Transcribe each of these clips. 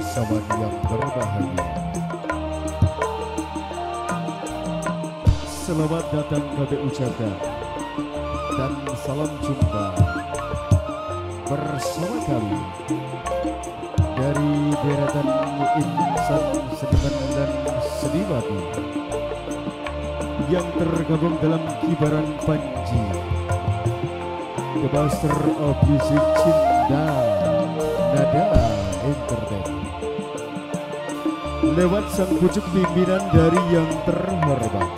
sobat yang berbahagia. Selamat datang kami ucapkan. Dan salam jumpa Bersama kami Dari deretan insan seniman dan senimati Yang tergabung dalam kibaran Panji. The Master of Music Cinta Nada Entertainment Lewat sang pucuk pimpinan dari yang terhormat.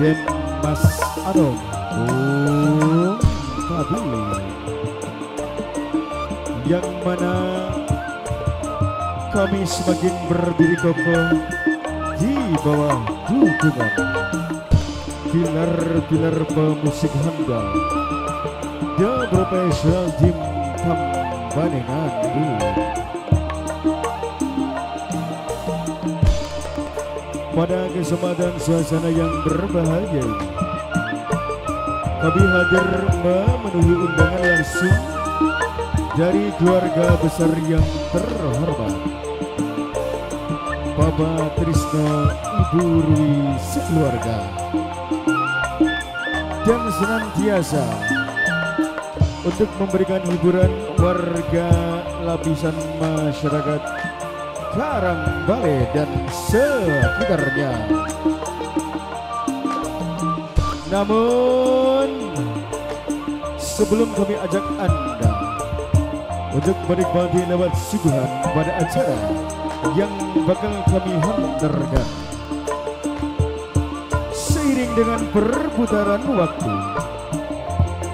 Dan Mas Adong Oh Yang mana kami semakin berdiri kokoh di bawah dukungan pilar-pilar pemusik handal. The Professional Team Kambanengan Pada kesempatan suasana yang berbahagia Kami hadir memenuhi undangan langsung Dari keluarga besar yang terhormat Bapak Trisno Ibu Rui sekeluarga dan senantiasa untuk memberikan hiburan warga lapisan masyarakat Karangbale dan sekitarnya. Namun sebelum kami ajak Anda untuk menikmati lewat suguhan pada acara yang bakal kami hantarkan seiring dengan perputaran waktu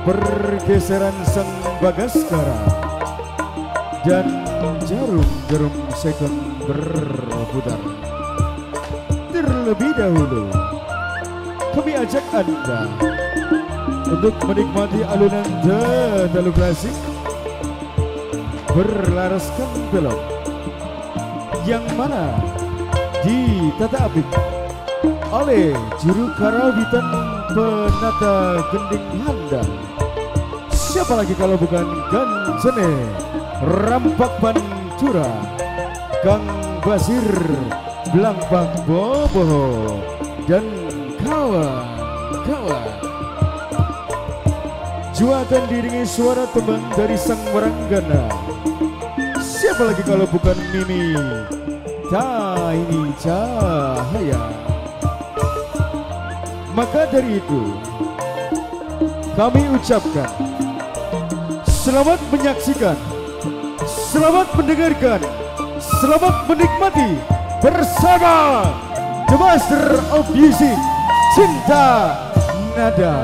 pergeseran sang bagaskara dan jarum-jarum sekon berputar. Terlebih dahulu kami ajak anda untuk menikmati alunan dadalu klasik. Berlaraskan belok. Yang mana? Di tata apik. Oleh juru karawitan penata gending handal siapa lagi kalau bukan Gansene Rampak Pantura Kang Basir Blampang Boboho dan kawan-kawan. Juatan diringi suara tembang dari sang waranggana. Siapa lagi kalau bukan Mimi Taini Cahaya. Maka dari itu kami ucapkan selamat menyaksikan, selamat mendengarkan, selamat menikmati bersama The Master of Music Cinta Nada